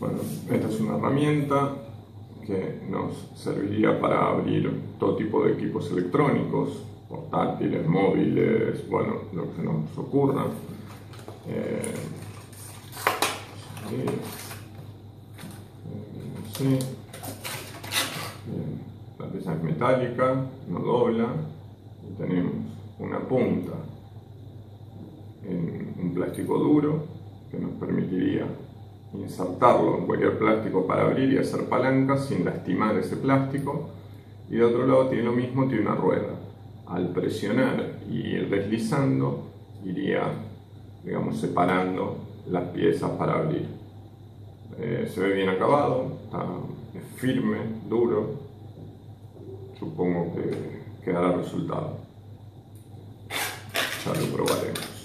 Bueno, esta es una herramienta que nos serviría para abrir todo tipo de equipos electrónicos, portátiles, móviles, bueno, lo que se nos ocurra. Eh. La pieza es metálica, no dobla y tenemos una punta en un plástico duro que nos permitiría insertarlo en cualquier plástico para abrir y hacer palancas sin lastimar ese plástico. Y de otro lado tiene lo mismo, tiene una rueda. Al presionar y ir deslizando, iría, digamos, separando las piezas para abrir. Eh, se ve bien acabado, está, es firme, duro. Supongo que quedará resultado. Ya lo probaré.